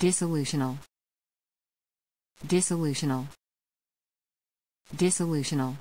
Disillusional. Disillusional. Disillusional.